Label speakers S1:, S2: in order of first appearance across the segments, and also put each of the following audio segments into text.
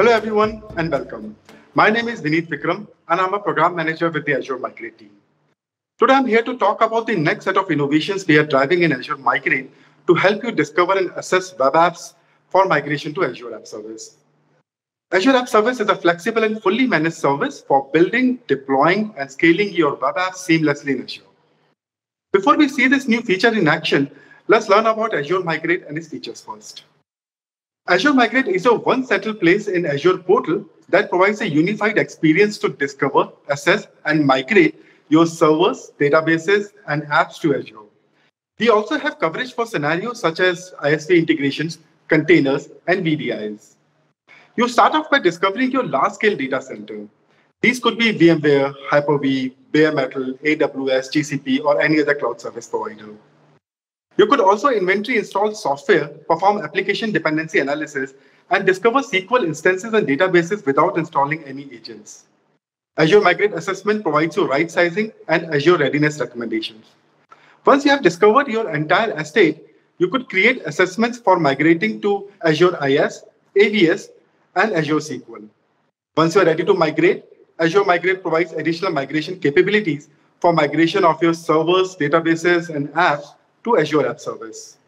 S1: Hello, everyone, and welcome. My name is Vineet Vikram, and I'm a program manager with the Azure Migrate team. Today, I'm here to talk about the next set of innovations we are driving in Azure Migrate to help you discover and assess web apps for migration to Azure App Service. Azure App Service is a flexible and fully managed service for building, deploying, and scaling your web apps seamlessly in Azure. Before we see this new feature in action, let's learn about Azure Migrate and its features first. Azure Migrate is a one settled place in Azure portal that provides a unified experience to discover, assess, and migrate your servers, databases, and apps to Azure. We also have coverage for scenarios such as ISV integrations, containers, and VDIs. You start off by discovering your large-scale data center. These could be VMware, Hyper-V, bare metal, AWS, GCP, or any other cloud service provider. You could also inventory install software, perform application dependency analysis, and discover SQL instances and databases without installing any agents. Azure Migrate Assessment provides you right sizing and Azure readiness recommendations. Once you have discovered your entire estate, you could create assessments for migrating to Azure IaaS, AVS, and Azure SQL. Once you are ready to migrate, Azure Migrate provides additional migration capabilities for migration of your servers, databases, and apps to Azure App Service.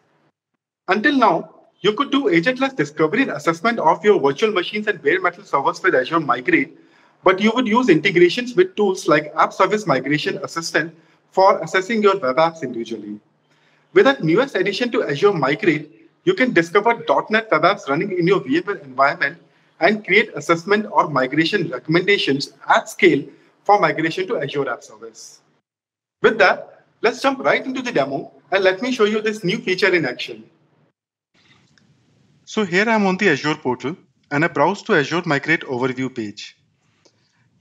S1: Until now, you could do agentless discovery and assessment of your virtual machines and bare metal servers with Azure Migrate, but you would use integrations with tools like App Service Migration Assistant for assessing your web apps individually. With that newest addition to Azure Migrate, you can discover .NET web apps running in your VMware environment and create assessment or migration recommendations at scale for migration to Azure App Service. With that, let's jump right into the demo and let me show you this new feature in action.
S2: So here I'm on the Azure portal and I browse to Azure Migrate overview page.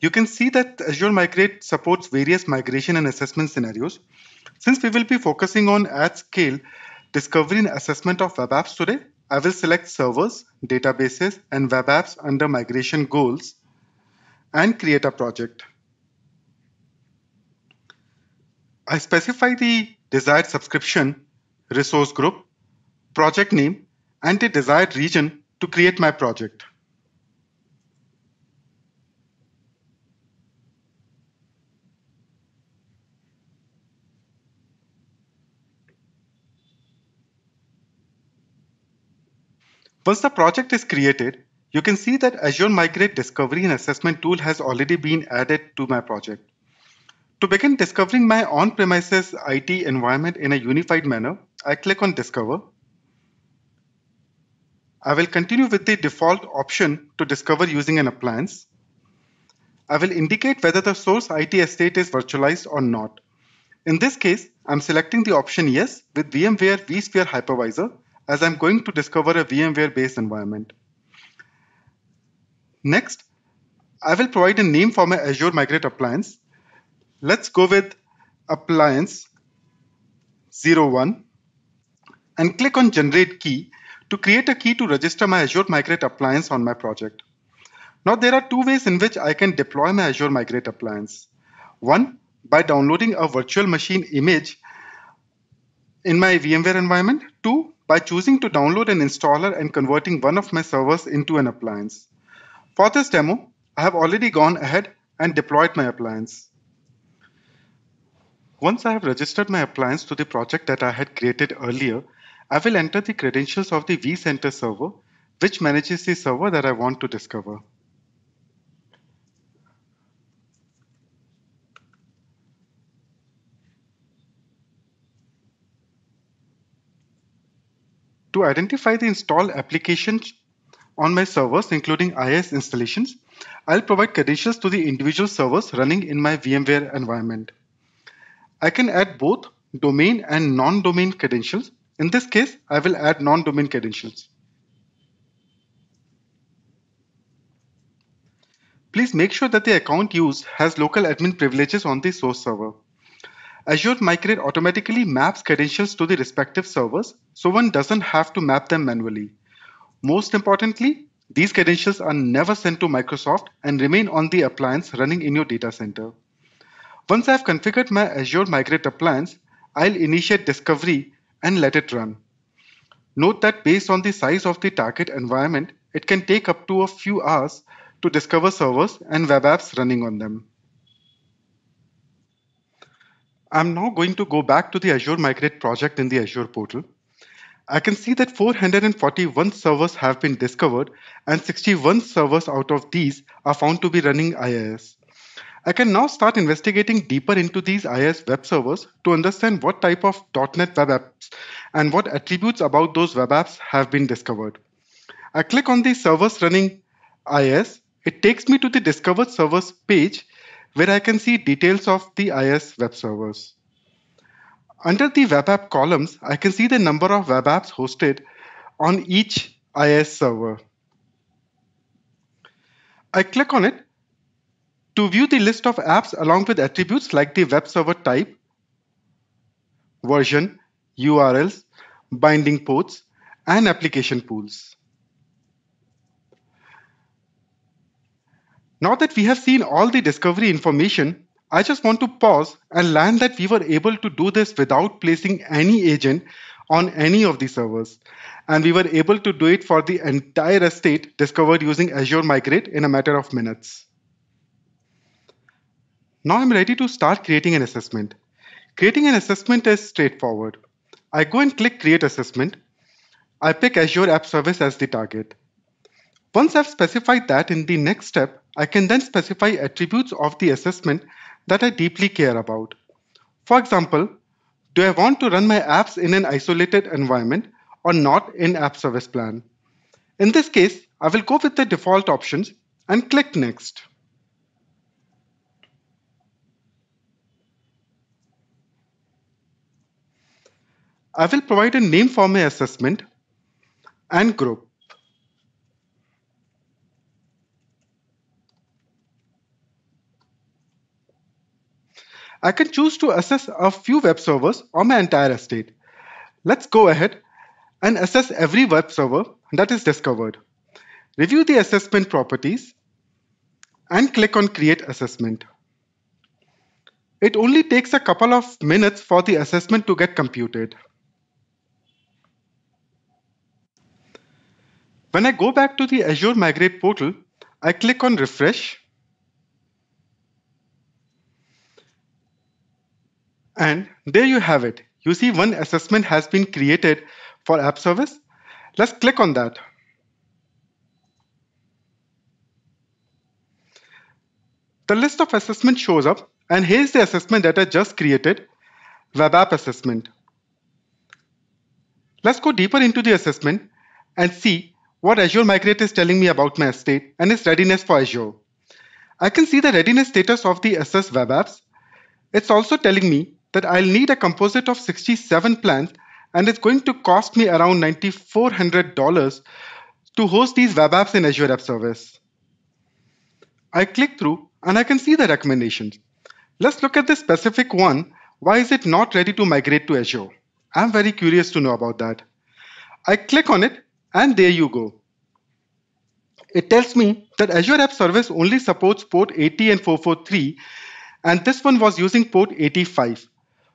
S2: You can see that Azure Migrate supports various migration and assessment scenarios. Since we will be focusing on at scale discovery and assessment of web apps today, I will select servers, databases, and web apps under migration goals and create a project. I specify the desired subscription, resource group, project name, and the desired region to create my project. Once the project is created, you can see that Azure Migrate Discovery and Assessment tool has already been added to my project. To begin discovering my on-premises IT environment in a unified manner, I click on Discover. I will continue with the default option to discover using an appliance. I will indicate whether the source IT estate is virtualized or not. In this case, I'm selecting the option Yes with VMware vSphere Hypervisor as I'm going to discover a VMware-based environment. Next, I will provide a name for my Azure Migrate appliance. Let's go with appliance 01 and click on generate key to create a key to register my Azure Migrate appliance on my project. Now there are two ways in which I can deploy my Azure Migrate appliance. One, by downloading a virtual machine image in my VMware environment. Two, by choosing to download an installer and converting one of my servers into an appliance. For this demo, I have already gone ahead and deployed my appliance. Once I have registered my appliance to the project that I had created earlier, I will enter the credentials of the vCenter server, which manages the server that I want to discover. To identify the installed applications on my servers, including IIS installations, I'll provide credentials to the individual servers running in my VMware environment. I can add both domain and non-domain credentials. In this case, I will add non-domain credentials. Please make sure that the account used has local admin privileges on the source server. Azure Migrate automatically maps credentials to the respective servers, so one doesn't have to map them manually. Most importantly, these credentials are never sent to Microsoft and remain on the appliance running in your data center. Once I've configured my Azure Migrate appliance, I'll initiate discovery and let it run. Note that based on the size of the target environment, it can take up to a few hours to discover servers and web apps running on them. I'm now going to go back to the Azure Migrate project in the Azure portal. I can see that 441 servers have been discovered and 61 servers out of these are found to be running IIS. I can now start investigating deeper into these IIS web servers to understand what type of .NET web apps and what attributes about those web apps have been discovered. I click on the servers running IIS. It takes me to the discovered servers page where I can see details of the IIS web servers. Under the web app columns, I can see the number of web apps hosted on each IIS server. I click on it to view the list of apps along with attributes like the web server type, version, URLs, binding ports, and application pools. Now that we have seen all the discovery information, I just want to pause and land that we were able to do this without placing any agent on any of the servers. And we were able to do it for the entire estate discovered using Azure Migrate in a matter of minutes. Now I'm ready to start creating an assessment. Creating an assessment is straightforward. I go and click Create Assessment. I pick Azure App Service as the target. Once I've specified that in the next step, I can then specify attributes of the assessment that I deeply care about. For example, do I want to run my apps in an isolated environment or not in App Service Plan? In this case, I will go with the default options and click Next. I will provide a name for my assessment and group. I can choose to assess a few web servers or my entire estate. Let's go ahead and assess every web server that is discovered. Review the assessment properties and click on Create Assessment. It only takes a couple of minutes for the assessment to get computed. When I go back to the Azure Migrate portal, I click on refresh. And there you have it. You see one assessment has been created for app service. Let's click on that. The list of assessment shows up and here's the assessment that I just created, web app assessment. Let's go deeper into the assessment and see what Azure Migrate is telling me about my estate and its readiness for Azure. I can see the readiness status of the IIS web apps. It's also telling me that I'll need a composite of 67 plans and it's going to cost me around $9,400 to host these web apps in Azure App Service. I click through and I can see the recommendations. Let's look at the specific one. Why is it not ready to migrate to Azure? I'm very curious to know about that. I click on it and there you go. It tells me that Azure App Service only supports port 80 and 443, and this one was using port 85.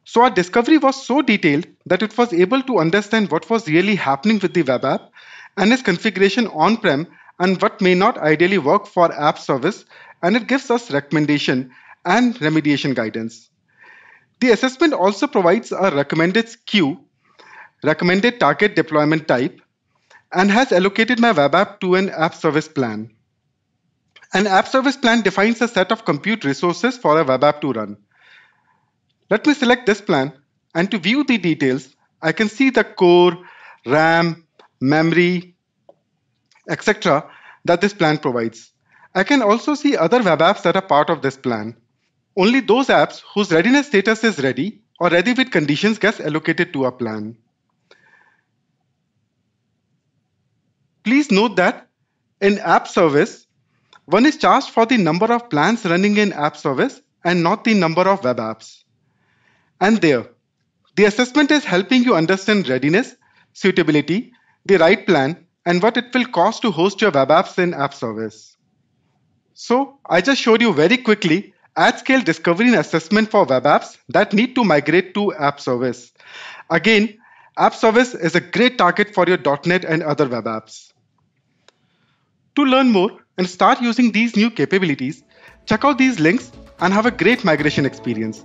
S2: So our discovery was so detailed that it was able to understand what was really happening with the web app and its configuration on-prem and what may not ideally work for app service, and it gives us recommendation and remediation guidance. The assessment also provides a recommended SKU, recommended target deployment type, and has allocated my web app to an app service plan. An app service plan defines a set of compute resources for a web app to run. Let me select this plan and to view the details, I can see the core, RAM, memory, etc. that this plan provides. I can also see other web apps that are part of this plan. Only those apps whose readiness status is ready or ready with conditions gets allocated to a plan. Please note that in app service, one is charged for the number of plans running in app service and not the number of web apps. And there, the assessment is helping you understand readiness, suitability, the right plan, and what it will cost to host your web apps in app service. So I just showed you very quickly at scale discovery and assessment for web apps that need to migrate to app service. Again, app service is a great target for your .NET and other web apps. To learn more and start using these new capabilities, check out these links and have a great migration experience.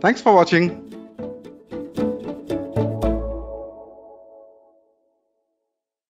S2: Thanks for watching.